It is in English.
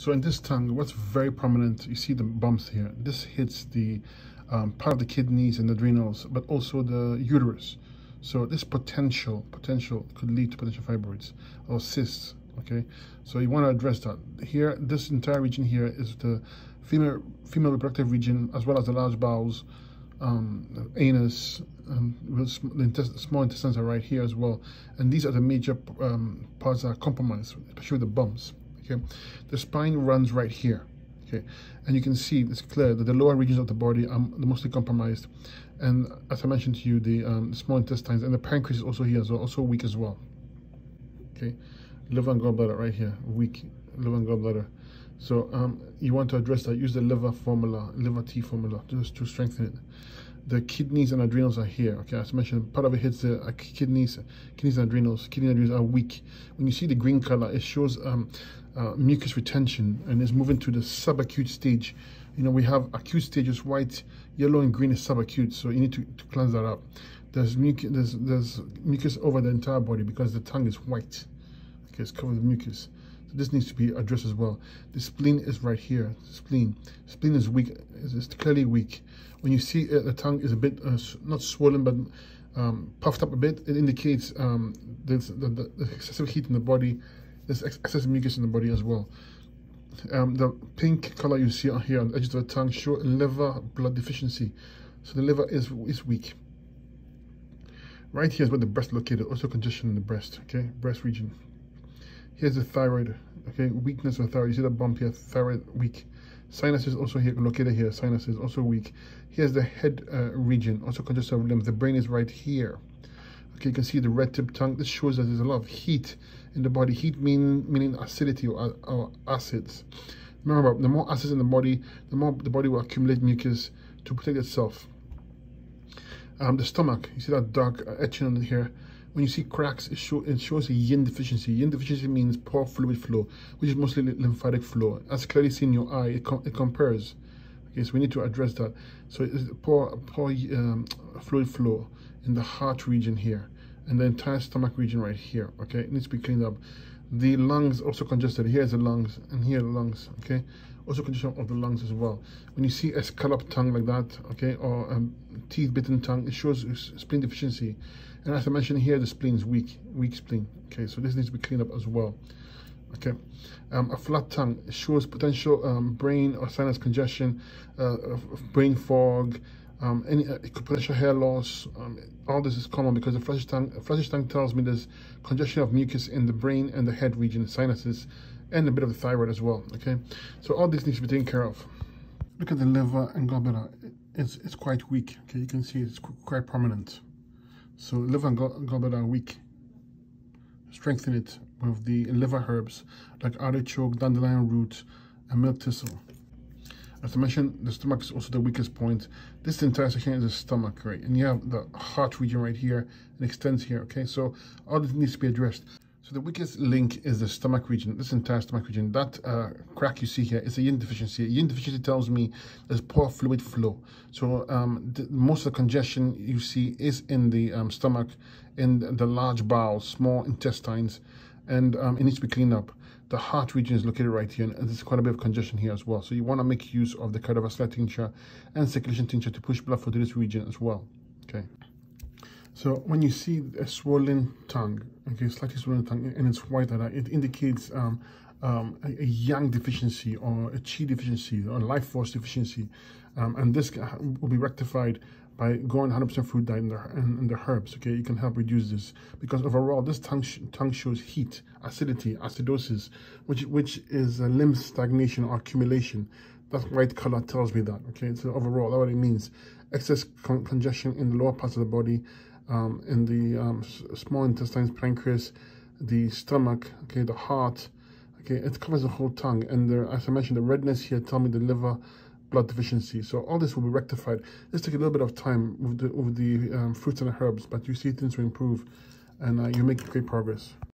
So in this tongue, what's very prominent, you see the bumps here. This hits the um, part of the kidneys and adrenals, but also the uterus. So this potential, potential could lead to potential fibroids or cysts, okay? So you want to address that. Here, this entire region here is the female, female reproductive region, as well as the large bowels, um, anus, um, the intest small intestines are right here as well. And these are the major um, parts that are compromised, especially the bumps, okay? The spine runs right here, okay? And you can see, it's clear that the lower regions of the body are mostly compromised. And as I mentioned to you, the, um, small intestines and the pancreas is also here well, also weak as well, okay? Liver and gallbladder right here, weak, liver and gallbladder. So um, you want to address that, use the liver formula, liver T formula, just to strengthen it. The kidneys and adrenals are here, okay? As I mentioned, part of it hits the uh, kidneys, kidneys and adrenals. Kidney and adrenals are weak. When you see the green color, it shows um, uh, mucus retention and is moving to the subacute stage. You know, we have acute stages, white, yellow, and green is subacute, so you need to, to cleanse that up. There's mucus, there's, there's mucus over the entire body because the tongue is white. Okay, it's covered with mucus. This needs to be addressed as well. The spleen is right here. The spleen. spleen is weak. It's clearly weak. When you see the tongue is a bit uh, not swollen but um, puffed up a bit, it indicates um, the, the, the, excessive heat in the body. There's excessive mucus in the body as well. Um, the pink color you see on here on the edge of the tongue show liver blood deficiency. So the liver is is weak. Right here is where the breast located, also congestion in the breast, okay, breast region. Here's the thyroid, okay, weakness of thyroid. You see the bump here, thyroid weak. Sinuses also here, located here, sinuses also weak. Here's the head uh, region, also congestive limbs. The brain is right here. Okay, you can see the red tip tongue. This shows that there's a lot of heat in the body. Heat mean, meaning acidity or, or acids. Remember, the more acids in the body, the more the body will accumulate mucus to protect itself. Um, the stomach, you see that dark etching on here when you see cracks, it, show, it shows a yin deficiency. Yin deficiency means poor fluid flow, which is mostly lymphatic flow. As clearly seen in your eye, it, com it compares. Okay, so we need to address that. So it's poor, poor um, fluid flow in the heart region here and the entire stomach region right here. Okay, it needs to be cleaned up. The lungs also congested. Here's the lungs and here the lungs. Okay, also congestion of the lungs as well. When you see a scalloped tongue like that, okay, or a teeth bitten tongue, it shows spleen deficiency. And as I mentioned here, the spleen is weak, weak spleen. Okay, so this needs to be cleaned up as well. Okay, um, a flat tongue shows potential um, brain or sinus congestion, uh, brain fog, um, any uh, potential hair loss. Um, all this is common because the flash tongue, flash tongue tells me there's congestion of mucus in the brain and the head region, sinuses, and a bit of the thyroid as well. Okay, so all this needs to be taken care of. Look at the liver and gallbladder. It's it's quite weak. Okay, you can see it's quite prominent. So liver and gallbladder are weak. Strengthen it with the liver herbs like artichoke, dandelion root, and milk thistle. As I mentioned, the stomach is also the weakest point. This entire section is the stomach, right? And you have the heart region right here and extends here, okay? So all this needs to be addressed. So the weakest link is the stomach region, this entire stomach region. That uh, crack you see here is a yin deficiency. Yin deficiency tells me there's poor fluid flow. So um, the, most of the congestion you see is in the um, stomach, in the large bowels, small intestines, and um, it needs to be cleaned up. The heart region is located right here, and there's quite a bit of congestion here as well. So you want to make use of the cardiovascular tincture and circulation tincture to push blood to this region as well. Okay. So when you see a swollen tongue, okay, slightly swollen tongue, and it's white like that, it indicates um, um, a, a, yang deficiency or a qi deficiency or life force deficiency. Um, and this will be rectified by going 100% fruit diet and the, and, and, the herbs, okay? You can help reduce this because overall, this tongue, sh tongue shows heat, acidity, acidosis, which, which is a lymph stagnation or accumulation. That white color tells me that, okay? So overall, that what it means. Excess con congestion in the lower parts of the body, um, in the um, small intestines, pancreas, the stomach, okay, the heart, okay, it covers the whole tongue. And as I mentioned, the redness here tell me the liver blood deficiency. So all this will be rectified. This take a little bit of time with the, with the um, fruits and herbs, but you see things will improve and uh, you make great progress.